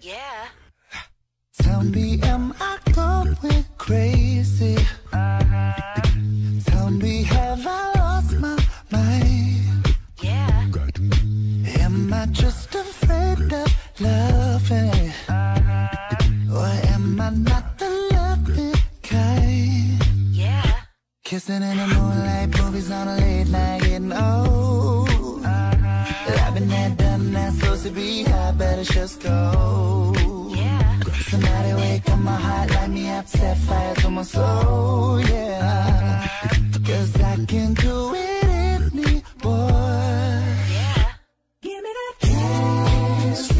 Yeah. Tell me, am I going crazy? Tell me, have I lost my mind? Yeah. Am I just afraid of loving? Kissing in the moonlight, movies on a late night, getting old. I've been there, done that, supposed to be high, but it's just cold. Yeah. Somebody wake up my heart, light me up, set fire to my soul, yeah. Cause I can do it anymore. Yeah. Give me that kiss,